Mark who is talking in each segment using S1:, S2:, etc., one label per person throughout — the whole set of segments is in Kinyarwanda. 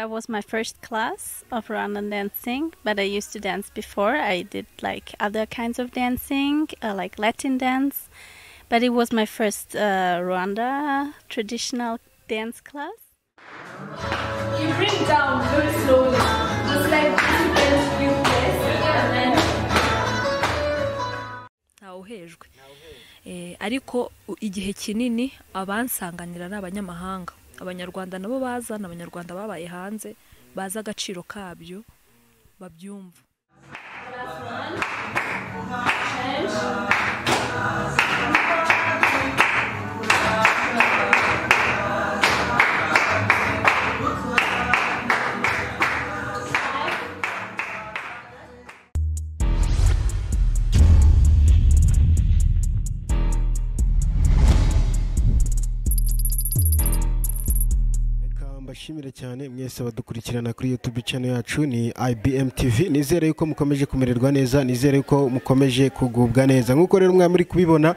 S1: that was my first class of Rwandan dancing, but I used to dance before. I did like other kinds of dancing, uh, like Latin dance, but it was my first uh, Rwanda traditional dance class.
S2: You bring down very slowly, just like you press, and then
S3: ntawuhejwe Eh, ariko igihe kinini abansanganira ari abanyamahanga abanyarwanda nabo baza ni abanyarwanda babaye hanze bazi agaciro kabyo babyumva.
S4: Mbashimire cyane mwese abadukurikirana kuri youtube channel yacu ni ibm tv nizere yuko mukomeje kumererwa neza nizere yuko mukomeje kugubwa neza. Nk'uko rero mwaba muri kubibona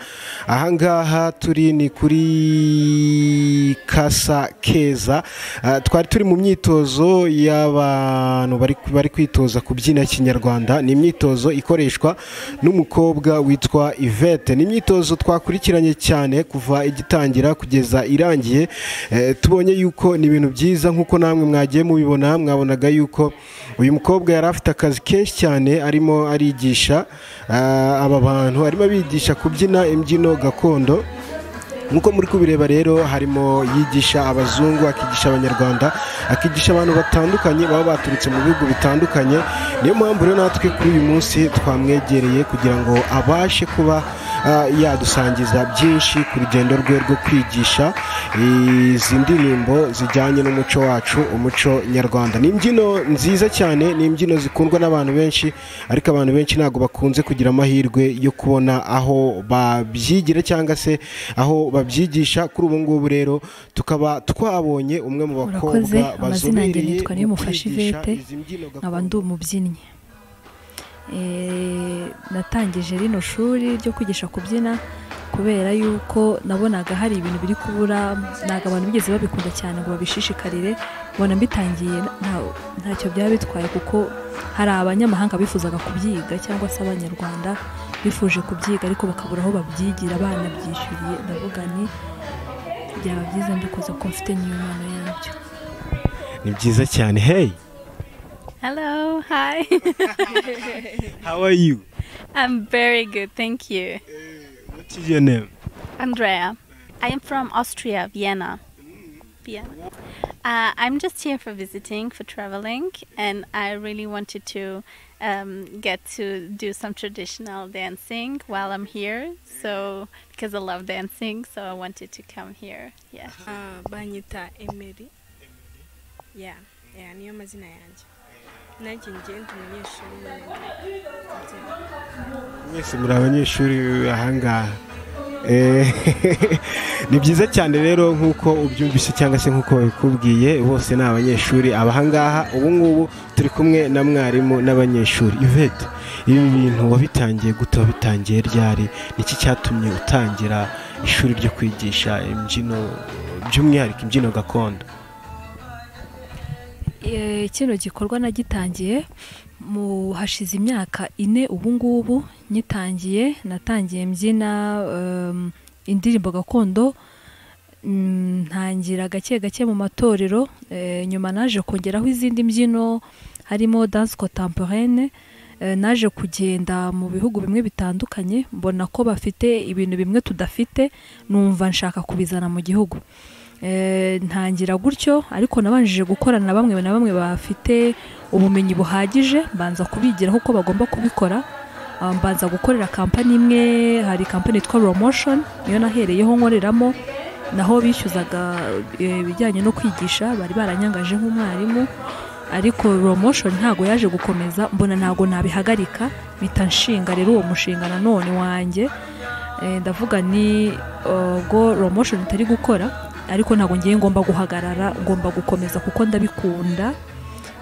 S4: ahangaha turi ni kuri kasa keza. Ah, twari turi mu myitozo y'abantu bari bari kwitoza kubyina kinyarwanda. Ni imyitozo ikoreshwa n'umukobwa witwa Yvette. Ni imyitozo twakurikiranye cyane kuva igitangira kugeza irangiye. Eh, tubonye yuko ni ibintu byiza nk'uko namwe mwagiye mubibona mwabonaga yuko uyu mukobwa yari afite akazi kenshi cyane arimo arigisha aba bantu arimo abigisha kubyina imbyino gakondo. Nk'uko muri kubireba rero harimo yigisha abazungu akigisha abanyarwanda akigisha abantu batandukanye baba baturutse mu bihugu bitandukanye. Niyo mpamvu rero natwe kuri uyu munsi twamwegereye kugira ngo abashe kuba yadusangiza byinshi ku rugendo rwe rwo kwigisha izi ndirimbo zijyanye n'umuco wacu umuco nyarwanda. Ni imbyino nziza cyane ni imbyino zikundwa n'abantu benshi ariko abantu benshi ntabwo bakunze kugira amahirwe yo kubona aho babyigira cyangwa se aho babyigisha kuri ubu ngubu rero tukaba twabonye umwe mu bakobwa bazobereye mu kwigisha izi mbyino
S3: nkaba ndi
S4: gakondo.
S3: umubyinnyi Eh, natangije rino shuri ryo kwigisha kubyina kubera yuko nabonaga hari ibintu biri kubura ntabwo abantu bigeze babikunda cyane ngo babishishikarire mbona mbitangiye nta- ntacyo byaba bitwaye kuko hari abanyamahanga bifuzaga kubyiga cyangwa se abanyarwanda bifuje kubyiga ariko bakabura aho babyigira banabyishyuriye ndavuga ni byaba byiza mbikoze ko mfite n'iyo mpano yabyo
S4: ni byiza cyane hey
S1: Hello, hi.
S4: how are you
S1: I'm very good, thank you.
S4: what is your name
S1: Andrea. I am from Austria, Vienna. Vienna. Uh, I'm just here for visiting, for traveling, and I really wanted to um, get to do some traditional dancing while I'm here. So, because I love dancing, so I wanted to come here. Yeah.
S5: Ah, banyita emeri ya ya niyo mazina yanjye nanjye njye ndi umunyeshuri kubyina
S4: mwese muri abanyeshuri ahangaha ni byiza cyane rero nk'uko ubyumvise cyangwa se nk'uko babikubwiye bose ni abanyeshuri. Abahangaha ubu ngubu turi kumwe na mwarimu n'abanyeshuri. Yvette ibi bintu wabitangiye gute? Wabitangiye ryari? Niki cyatumye utangira ishuri ryo kwigisha imbyino by'umwihariko imbyino gakondo?
S3: Eh, kino gikorwa nagitangiye mu hashize imyaka ine ubu ngubu nyitangiye natangiye mbyina em, indirimbo gakondo mm, ntangira gake gake mu matorero eh, nyuma naje kongeraho izindi mbyino harimo danse contemporaine eh, naje kugenda mu bihugu bimwe bitandukanye mbona ko bafite ibintu bimwe tudafite numva nshaka kubizana mu gihugu. Ntangira gutyo ariko nabanjije gukorana na bamwe na bamwe bafite ubumenyi buhagije mbanza kubigiraho uko bagomba kubikora. Ah, mbanza gukorera kampani imwe hari kampani yitwa Romotion niyo nahereyeho nkoreramo. Naho bishyuzaga eh, ibijyanye no kwigisha bari baranyangaje nk'umwarimu. Ariko Romotion ntago yaje gukomeza mbona ntago nabihagarika mpita nshinga rero uwo mushinga nanone wanjye. Eh, ndavuga ni ubwo Romotion itari gukora. Ariko ntabwo ngiye ngomba guhagarara ngomba gukomeza kuko ndabikunda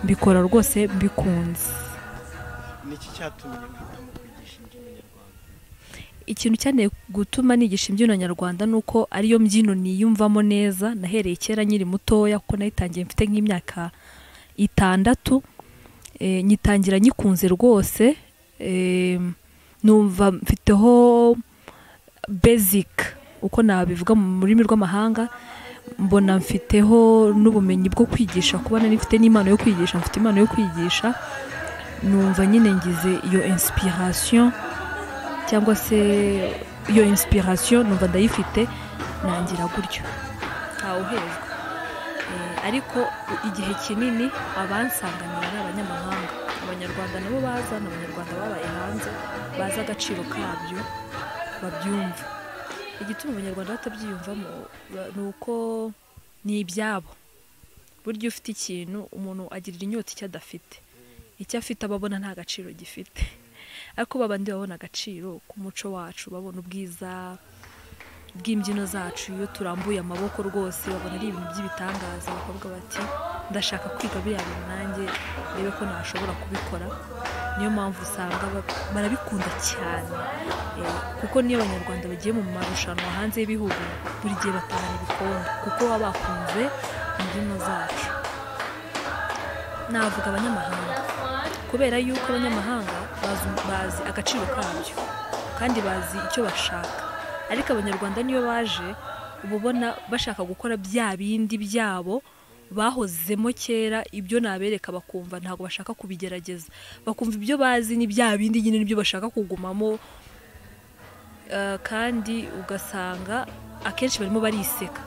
S3: mbikora rwose mbikunze.
S4: Niki cyatumye mpitamo kwigisha imbyino nyarwanda?
S3: Ikintu cyane gutuma nigisha imbyino nyarwanda ni uko ariyo mbyino niyumvamo neza nahereye kera nkiri mutoya kuko nayitangiye mfite nk'imyaka itandatu eh, nyitangira nyikunze rwose eh, numva mfiteho basic. Uko nabivuga mu rurimi rw'amahanga mbona mfiteho n'ubumenyi bwo kwigisha kuba nari mfite n'impano yo kwigisha mfite impano yo kwigisha numva nyine ngize iyo inspiration cyangwa se iyo inspiration numva ndayifite nangira gutyo. Ntawuhezwa. Eh, ariko igihe kinini abansanganira ari abanyamahanga. Abanyarwanda nabo baza ni abanyarwanda babaye hanze bazi agaciro kabyo babyumva. Igituma abanyarwanda batabyiyumvamo ba- ni uko ni ibyabo. Burya ufite ikintu umuntu agirira inyota icyo adafite. Icyo afite aba abona nta gaciro gifite. Ariko babandi babona agaciro k'umuco wacu babona ubwiza bw'imbyino zacu. Iyo turambuye amaboko rwose babona ari ibintu by'ibitangaza bakavuga bati ndashaka kwiga biriya nanjye rebe ko nashobora kubikora. Niyo mpamvu usanga ba- barabikunda cyane. Eh, kuko niyo abanyarwanda bagiye mu marushanwa hanze y'ibihugu buri gihe batahana ibikombe kuko baba bakunze imbyino zacu. Navuga abanyamahanga. Kubera yuko abanyamahanga bazi agaciro kabyo kandi bazi icyo bashaka. Ariko abanyarwanda niyo baje uba ubona bashaka gukora bya bindi byabo bahozemo kera ibyo nabereka bakumva ntabwo bashaka kubigerageza. Bakumva ibyo bazi ni bya bindi nyine ni byo bashaka kugumamo Eh, kandi ugasanga akenshi barimo bariseka.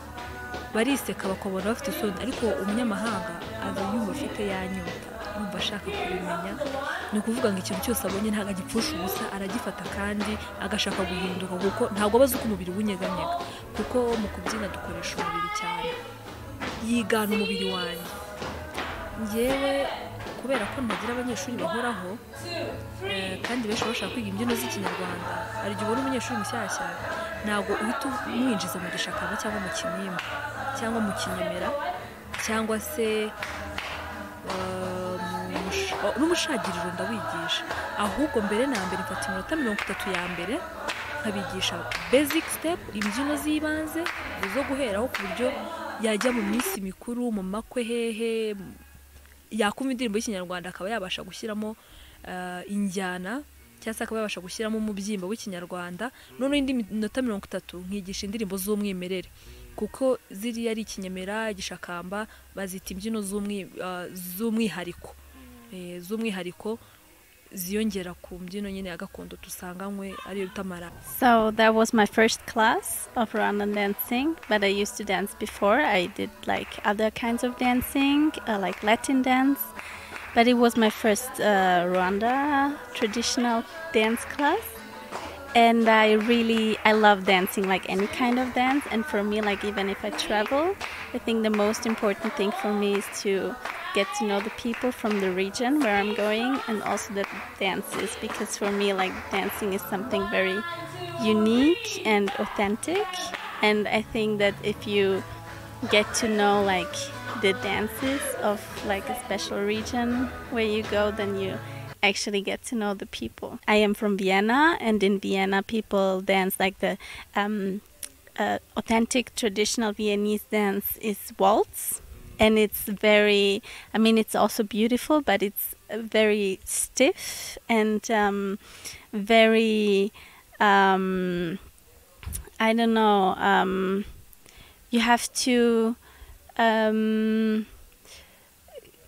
S3: Bariseka bakabona bafite isoni. Ariko umunyamahanga aza yumva afite yanyota yumva ashaka kubimenya. Ni ukuvuga ngo ikintu cyose abonye ntabwo agipfusha ubusa aragifata kandi agashaka guhinduka kuko ntabwo aba azi uko umubiri uwunyeganyega kuko mu kubyina dukoresha umubiri cyane. Yigana umubiri wanjye. Ngewe kubera ko ntagira abanyeshuri bahoraho eh, kandi benshi bashaka kwiga imbyino z'ikinyarwanda hari igihe ubona umunyeshuri mushyashya ntabwo uhita umwinjiza mu gishakaba cyangwa mu kinimba cyangwa mu kinyemera cyangwa se eh, mu mush- n'umushagiriro ndawigisha. Ahubwo mbere na mbere mfata iminota mirongo itatu ya mbere nkabigisha basic step imbyino z'ibanze zo guheraho ku buryo yajya mu minsi mikuru mu makwe hehe yakumva indirimbo y'ikinyarwanda akaba yabasha gushyiramo eh, injyana cyangwa se akaba yabasha gushyiramo umubyimba w'ikinyarwanda. Noneho indi minota mirongo itatu nkigisha indirimbo z'umwimerere. Kuko ziriya ari ikinyemera igishakamba bazita imbyino eh, z'umwihariko. Eh, z'umwihariko ziyongera ku mbyino nyine ya gakondo ariyo
S1: So that was my first class of Rwandan dancing, but I used to dance before. I did like other kinds of dancing, uh, like Latin dance, but it was my first uh, Rwanda traditional dance class. And I really I love dancing like any kind of dance and for me like even if I travel I think the most important thing for me is to get to know the people from the region where I'm going and also the dances because for me like dancing is something very unique and authentic and I think that if you get to know like the dances of like a special region where you go then you actually get to know the people. I am from Vienna, and in Vienna, people dance like the um, uh, authentic traditional Viennese dance is waltz, and it's very. I mean, it's also beautiful, but it's uh, very stiff and um, very. Um, I don't know. Um, you have to.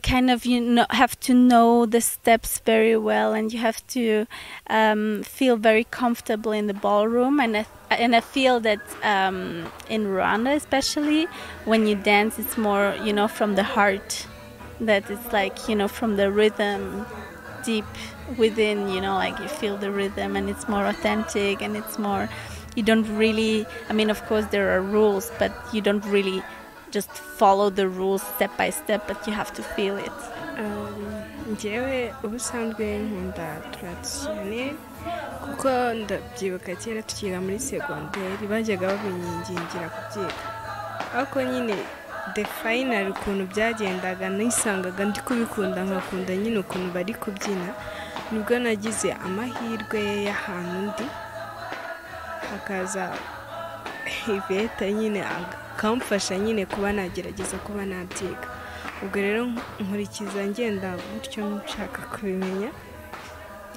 S1: Kind of you know have to know the steps very well and you have to um, feel very comfortable in the ballroom. And I, and I feel that um, in Rwanda especially when you dance it's more you know from the heart that it's like you know from the rhythm deep within you know like you feel the rhythm and it's more authentic and it's more you don't really I mean of course there are rules but you don't really just follow the rules step by step but you have to feel it.
S5: Um, njyewe ubusanzwe nkunda taradisiyoneri kuko ndabyibuka kera tukiga muri segonderi bajyaga babinyingingira kubyiga ariko nyine the final ukuntu byagendaga nisangaga ndi kubikunda nkakunda nyine ukuntu bari kubyina ni bwo nagize amahirwe y'ahantu ndi hakaza iveta nyine akamfasha nyine kuba nagerageza kuba nabyiga. Ubwo rero nkurikiza ngenda gutyo nshaka kubimenya.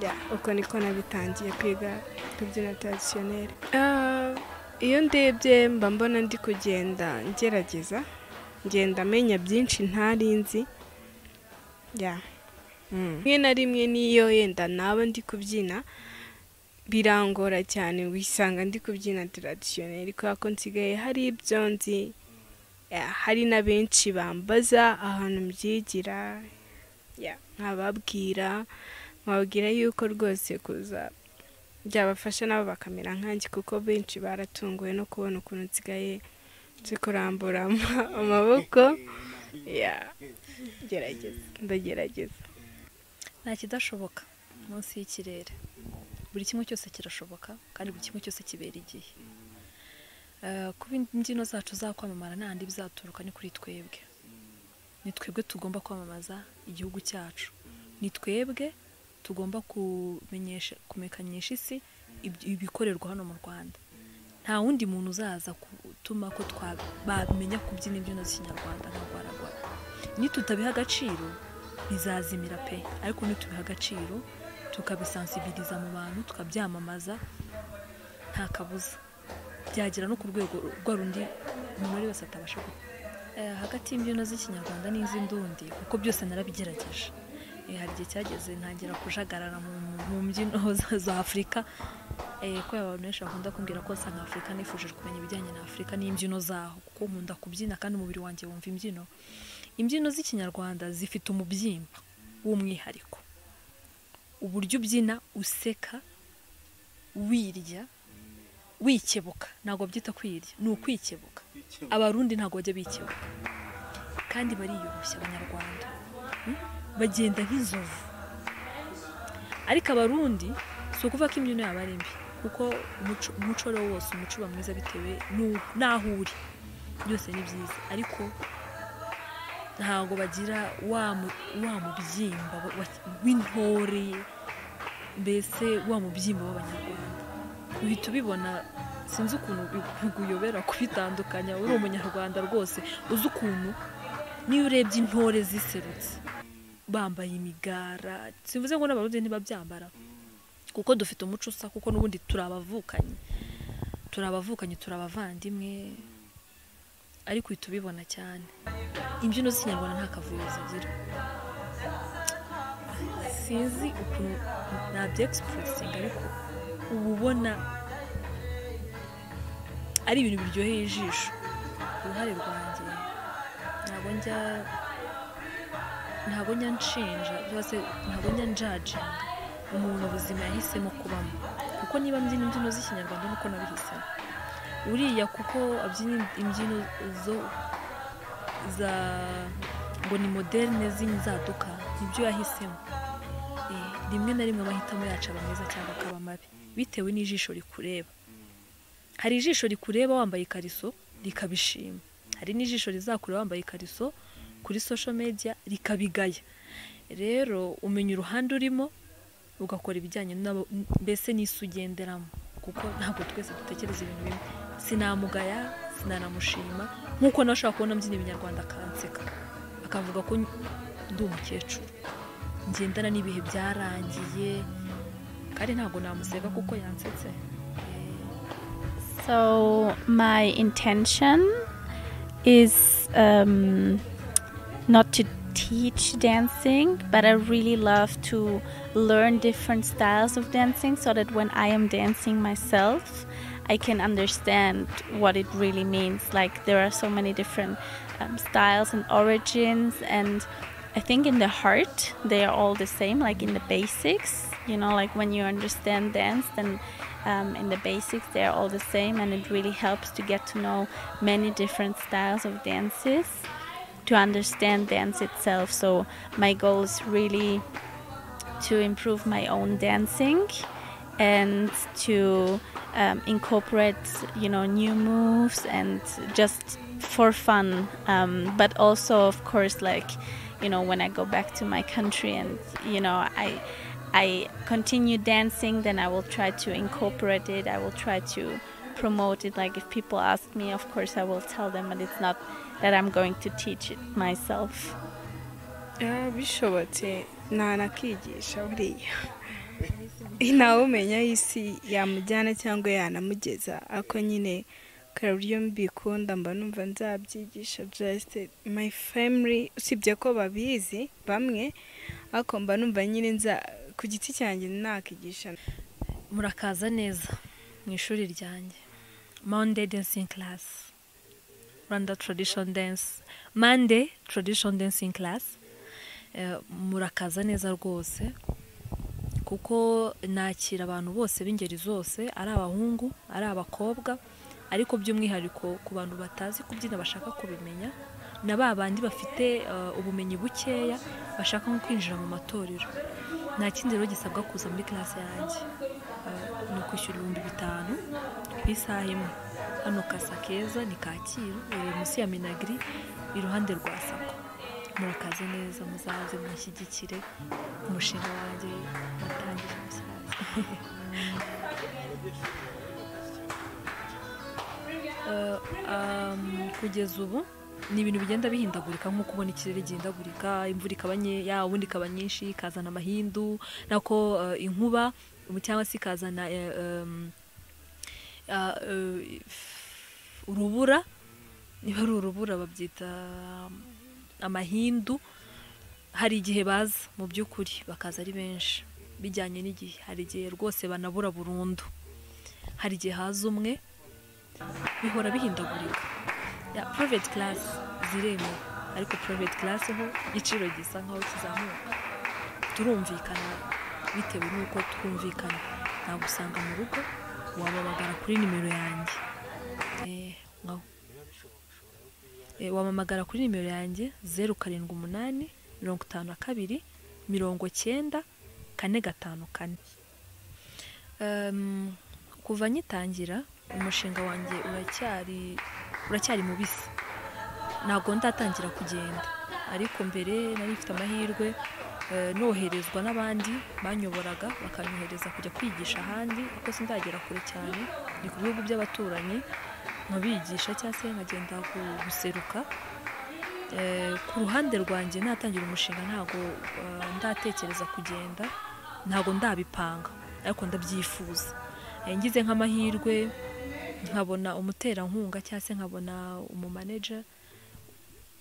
S5: Ya uko niko nabitangiye kwiga kubyina taradisiyoneri iyo ndebye mba mbona ndi kugenda ngerageza ngenda amenya byinshi ntari nzi. Ya. Rimwe na rimwe n'iyo yenda naba ndi kubyina birangora cyane wisanga ndi kubyina taradisiyoneri kubera ko nsigaye hari ibyo nzi. Hari na benshi bambaza ahantu mbyigira nkababwira nkababwira yuko rwose kuza byabafasha nabo bakamera nkanjye kuko benshi baratunguwe no kubona ukuntu nsigaye nzi kurambura ama- amaboko. Gerageza ndagerageza.
S3: Nta kidashoboka munsi y'ikirere. Buri kimwe cyose kirashoboka kandi buri kimwe cyose kibera igihe. Eh, kuba imbyino zacu zakwamamara nta handi bizaturuka ni kuri twebwe. Ni twebwe tugomba kwamamaza igihugu cyacu. Ni twebwe tugomba kumenyekanisha isi ibikorerwa hano mu rwanda. Nta wundi muntu uzaza gutuma ko bamenya kubyina imbyino z'ikinyarwanda nka rwaragwara. Nitutabiha agaciro bizazimira pe. Ariko nitubiha agaciro tukabisansibiriza mu bantu tukabyamamaza nta kabuza. Byagera no ku rwego rwa rundi umuntu wese atabasha Eh, hagati y'imbyino z'ikinyarwanda n'iz'indundi kuko byose narabigerageje. Eh, hari igihe cyageze ntangira kujagarara mu, mbyino za- afurika eh, kubera abantu benshi bakunda kumbwira ko nsa nka afurika nifuje kumenya ibijyanye na afurika n'imbyino zaho kuko nkunda kubyina kandi umubiri wanjye wumva imbyino. Imbyino z'ikinyarwanda zifite umubyimba w'umwihariko. Uburyo ubyina useka wirya wikebuka. Ntabwo byita kwirya ni ukwikebuka abarundi ntabwo bajya bikebuka. Kandi bariyoroshya abanyarwanda. Hmm? bagenda nk'inzovu. Ariko abarundi si ukuvuga ko imbyino yabo ari mbi. Kuko umuco wose umuco uba mwiza bitewe n'aho uri. Byose ni byiza. Ariko ntabwo bagira wa mu- wa mubyimba w'intore mbese wa mubyimba w'abanyarwanda. Uhita ubibona sinzi ukuntu bi- bikuyobera kubitandukanya uri umunyarwanda rwose uzi ukuntu niyo urebye intore ziserutse. Bambaye imigara simvuze ngo n'abarundi ntibabyambara kuko dufite umuco usa kuko n'ubundi turi abavukanyi turi abavukanyi turi abavandimwe ariko uhita ubibona cyane. Imbyino z'ikinyarwanda nta kavuyo zigira sinzi ukuntu na byo egisipurisinga ariko uba ubona ari ibintu biryoheye ijisho. Uruhare rwanjye ntabwo njya ntabwo njya nshinja cyangwa se ntabwo njya njajinga umuntu ubuzima yahisemo kubamo. Kuko niba mbyina imbyino z'ikinyarwanda nuko nabihisemo. Uriya kuko abyina imbyino zo za ngo ni moderne z'inzaduka ni byo yahisemo. Eh, rimwe na rimwe amahitamo yacu aba meza cyangwa akaba mabi bitewe n'ijisho rikureba. Hari ijisho rikureba wambaye ikariso rikabishima. Hari n'ijisho rizakureba wambaye ikariso kuri social media rikabigaya. Rero umenya uruhande urimo ugakora ibijyanye mbese n'isi ugenderamo. Kuko ntabwo twese dutekereza ibintu bimwe. Sinamugaya sinanamushima nk'uko kubona mbyina ibinyarwanda akanseka. Akavuga ko ndi umukecuru. Ngendana n'ibihe byarangiye kandi ntabwo namuseka kuko yansetse.
S1: So my intention is um, not to teach dancing, but I really love to learn different styles of dancing so that when I am dancing myself, I can understand what it really means. Like there are so many different um, styles and origins, and I think in the heart they are all the same. Like in the basics, you know, like when you understand dance, then um, in the basics they are all the same, and it really helps to get to know many different styles of dances to understand dance itself. So my goal is really to improve my own dancing and to um, incorporate you know new moves and just for fun um, but also of course like you know when i go back to my country and you know i i continue dancing then i will try to incorporate it. I will try to promote it. Like if people ask me of course i will tell them but it's not that i'm going to teach it myself.
S5: Ah, bishobotse ntanakigisha buriya ntawe umenya isi yamujyana cyangwa yanamugeza. Ariko nyine kare uburyo mbikunda mba numva nzabyigisha just my family usibye ko babizi bamwe ariko mba numva nyine nza ku giti cyanjye nakigisha.
S3: Murakaza neza mu ishuri ryanjye. Monday dancing class. Rwanda tradition dance. Monday tradition dancing class. Eh, murakaza neza rwose. Kuko nakira abantu bose b'ingeri zose ari abahungu ari abakobwa ariko by'umwihariko ku bantu batazi kubyina bashaka kubimenya na ba bandi bafite eh, ubumenyi bukeya bashaka nko kwinjira mu matorero. Nta kindi rero gisabwa kuza muri classe yanjye. Eh, ni ukwishyura ibihumbi bitanu ku isaha imwe. Hano kasa keza ni kacyiru iri munsi ya minagiri iruhande rwa sako. Murakaze neza muzaze mushyigikire umushinga wanjye watangije mushyashya Eh, um, kugeza ubu ni ibintu bigenda bihindagurika nk'uko ubona ikirere gihindagurika imvura ikaba nkeya ubundi ikaba nyinshi ikazana amahindu nako eh, inkuba cyangwa se ikazana eh, eh, urubura niba ari urubura babyita amahindu hari igihe baza mu by'ukuri bakaza ari benshi. Bijyanye n'igihe hari igihe rwose banabura burundu. Hari igihe haza umwe bihora bihindagurika. Private class ziremewe ariko private class ho igiciro gisa nkaho kizamuka. Turumvikana bitewe n'uko twumvikana. Nagusanga mu rugo wababagara kuri nimero yanjye. Eh, wamamagara kuri nimero yanjye zeru karindwi umunani mirongo itanu na kabiri mirongo cyenda kane gatanu kane. Kuva nyitangira umushinga wanjye uracyari uracyari mubisi. Ntabwo ndatangira kugenda. Ariko mbere nari mfite amahirwe eh, noherezwa n'abandi banyoboraga bakanyohereza kujya kwigisha ahandi kuko sindagera kure cyane. Ni ku bihugu by'abaturanyi nkabigisha cyangwa se nkagenda gu- guseruka Eh, ku ruhande rwanjye natangira umushinga ntabwo eh, ndatekereza kugenda ntabwo ndabipanga ariko ndabyifuza. Eh, ngize nk'amahirwe nkabona umuterankunga cyangwa se nkabona umumaneja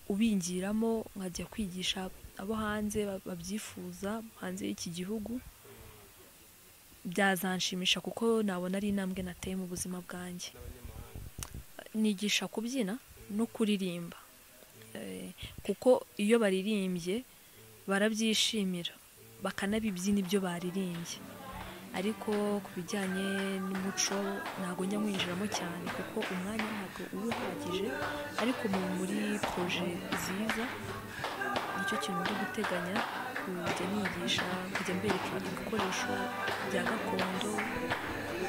S3: ubingiramo nkajya kwigisha abo hanze ba- babyifuza hanze y'iki gihugu byazanshimisha kuko nabona ari intambwe nateye mu buzima bwanjye. Nigisha kubyina no kuririmba. Eh, kuko iyo baririmbye barabyishimira bakanabibyina ibyo baririmbye. Ariko ku bijyanye n'umuco ntabwo njya mwinjiramo cyane kuko umwanya ntabwo uba uhagije. Ariko mu muri poroje nziza ni cyo kintu ndi guteganya kujya nigisha kujya mbereka ibikoresho bya gakondo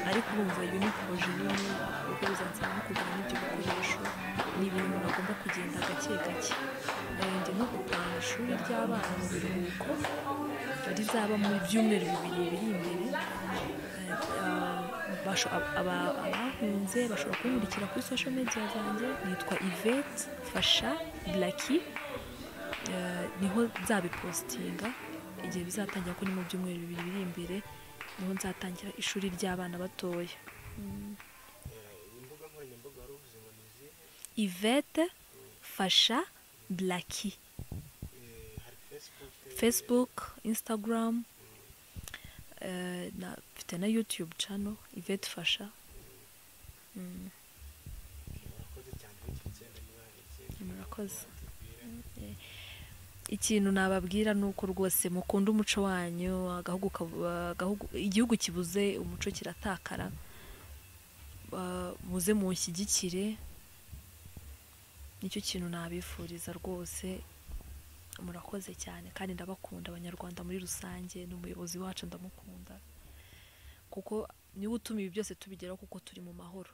S3: ariko urumva iyo ni poroje nini kuko bizansaba no kugura n'ibyo bikoresho ni ibintu umuntu agomba kugenda gake gake. Ndi no gupanga ishuri ry'abana mu biruhuko rizaba mu byumweru bibiri biri imbere. Abahunze bashobora kunkurikira kuri social media zanjye nitwa Yvette Fasha Eh, ni ho nzabipositinga igihe bizatangira ko ni mu byumweru bibiri biri imbere. Ni ho nzatangira ishuri ry'abana batoya Yvette Fasha Blacky Facebook, Instagram, eh, na mfite YouTube channel Yvette Fasha. Mm. Murakoze. Ikintu nababwira ni uko rwose mukunda umuco wanyu igihugu kibuze umuco kiratakara muze munshyigikire ni cyo kintu nabifuriza rwose murakoze cyane kandi ndabakunda abanyarwanda muri rusange n'umuyobozi wacu ndamukunda kuko ni we utuma ibi byose tubigeraho kuko turi mu mahoro.